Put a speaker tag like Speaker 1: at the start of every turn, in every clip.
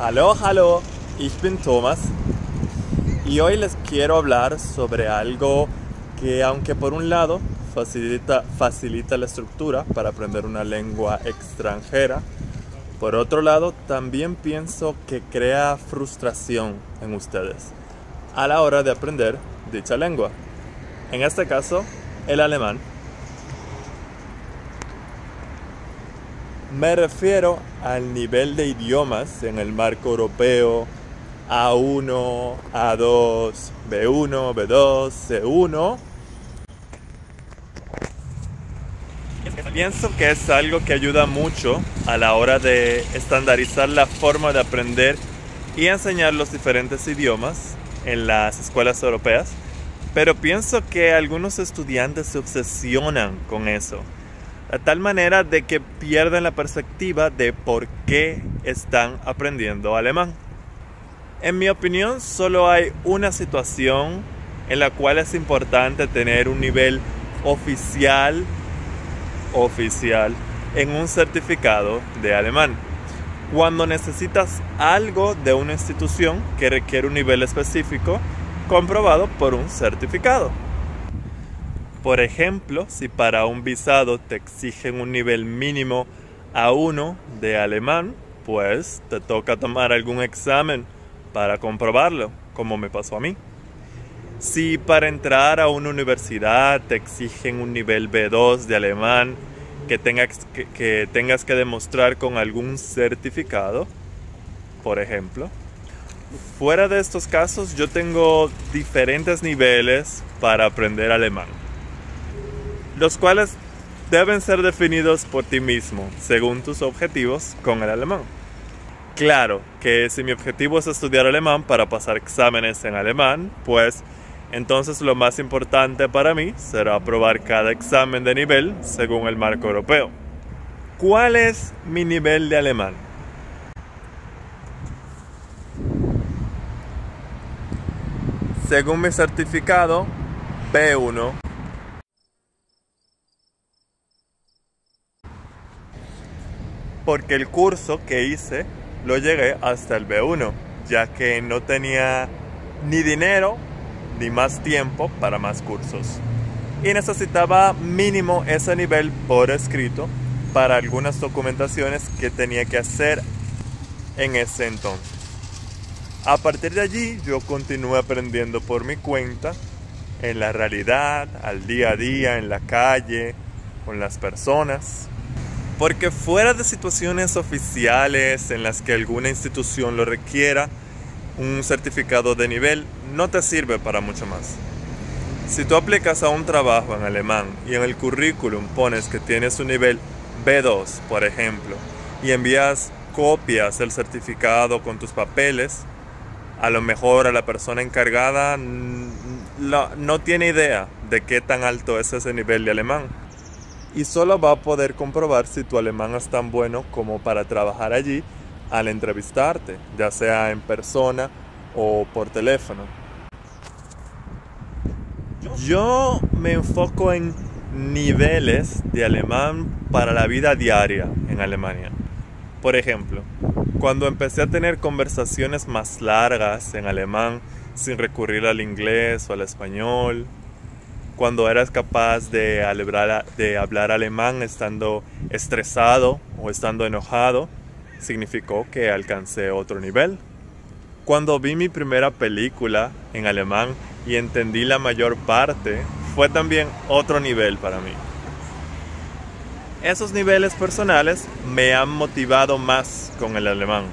Speaker 1: Hallo, hallo, ich bin Thomas y hoy les quiero hablar sobre algo que aunque por un lado facilita, facilita la estructura para aprender una lengua extranjera, por otro lado también pienso que crea frustración en ustedes a la hora de aprender dicha lengua. En este caso, el alemán. Me refiero al nivel de idiomas en el marco europeo A1, A2, B1, B2, C1. Pienso que es algo que ayuda mucho a la hora de estandarizar la forma de aprender y enseñar los diferentes idiomas en las escuelas europeas, pero pienso que algunos estudiantes se obsesionan con eso de tal manera de que pierden la perspectiva de por qué están aprendiendo alemán. En mi opinión, solo hay una situación en la cual es importante tener un nivel oficial oficial en un certificado de alemán. Cuando necesitas algo de una institución que requiere un nivel específico comprobado por un certificado. Por ejemplo, si para un visado te exigen un nivel mínimo A1 de alemán, pues te toca tomar algún examen para comprobarlo, como me pasó a mí. Si para entrar a una universidad te exigen un nivel B2 de alemán que tengas que, que tengas que demostrar con algún certificado, por ejemplo, fuera de estos casos yo tengo diferentes niveles para aprender alemán los cuales deben ser definidos por ti mismo, según tus objetivos con el alemán. Claro que si mi objetivo es estudiar alemán para pasar exámenes en alemán, pues entonces lo más importante para mí será aprobar cada examen de nivel según el marco europeo. ¿Cuál es mi nivel de alemán? Según mi certificado, B1 porque el curso que hice lo llegué hasta el B1, ya que no tenía ni dinero ni más tiempo para más cursos. Y necesitaba mínimo ese nivel por escrito para algunas documentaciones que tenía que hacer en ese entonces. A partir de allí yo continué aprendiendo por mi cuenta, en la realidad, al día a día, en la calle, con las personas. Porque fuera de situaciones oficiales en las que alguna institución lo requiera, un certificado de nivel no te sirve para mucho más. Si tú aplicas a un trabajo en alemán y en el currículum pones que tienes un nivel B2, por ejemplo, y envías copias del certificado con tus papeles, a lo mejor la persona encargada no tiene idea de qué tan alto es ese nivel de alemán y solo va a poder comprobar si tu alemán es tan bueno como para trabajar allí al entrevistarte, ya sea en persona o por teléfono. Yo me enfoco en niveles de alemán para la vida diaria en Alemania. Por ejemplo, cuando empecé a tener conversaciones más largas en alemán sin recurrir al inglés o al español, cuando eras capaz de hablar, de hablar alemán estando estresado o estando enojado, significó que alcancé otro nivel. Cuando vi mi primera película en alemán y entendí la mayor parte, fue también otro nivel para mí. Esos niveles personales me han motivado más con el alemán.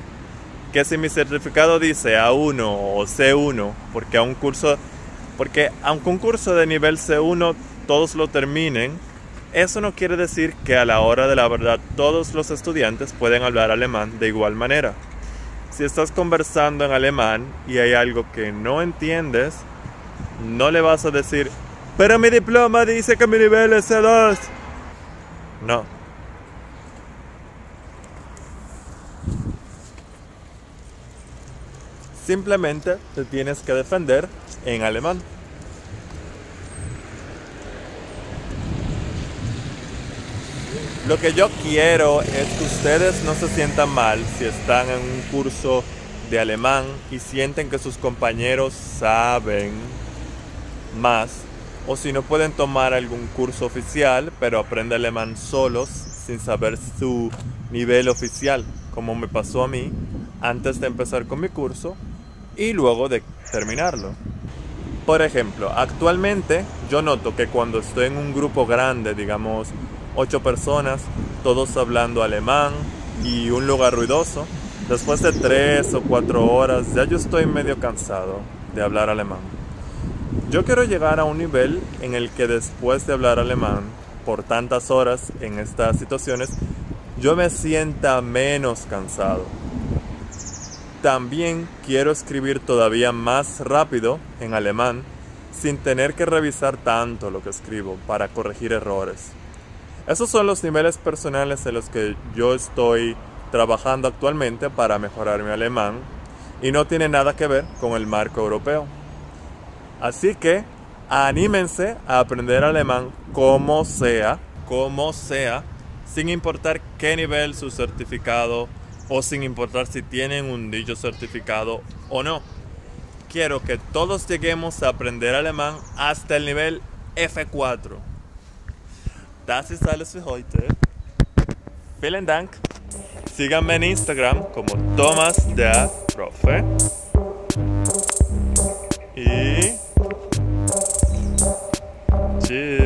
Speaker 1: Que si mi certificado dice A1 o C1, porque a un curso porque aunque un curso de nivel C1 todos lo terminen, eso no quiere decir que a la hora de la verdad todos los estudiantes pueden hablar alemán de igual manera. Si estás conversando en alemán y hay algo que no entiendes, no le vas a decir, pero mi diploma dice que mi nivel es C2. No. Simplemente te tienes que defender en alemán. Lo que yo quiero es que ustedes no se sientan mal si están en un curso de alemán y sienten que sus compañeros saben más o si no pueden tomar algún curso oficial pero aprende alemán solos sin saber su nivel oficial, como me pasó a mí antes de empezar con mi curso y luego de terminarlo. Por ejemplo, actualmente yo noto que cuando estoy en un grupo grande, digamos ocho personas, todos hablando alemán y un lugar ruidoso, después de tres o cuatro horas ya yo estoy medio cansado de hablar alemán. Yo quiero llegar a un nivel en el que después de hablar alemán por tantas horas en estas situaciones, yo me sienta menos cansado. También quiero escribir todavía más rápido en alemán sin tener que revisar tanto lo que escribo para corregir errores. Esos son los niveles personales en los que yo estoy trabajando actualmente para mejorar mi alemán y no tiene nada que ver con el marco europeo. Así que anímense a aprender alemán como sea, como sea, sin importar qué nivel su certificado o sin importar si tienen un dicho certificado o no. Quiero que todos lleguemos a aprender alemán hasta el nivel F4. Das ist alles für heute. Vielen Dank. Síganme en Instagram como Thomas der Profe. Y. Tschüss.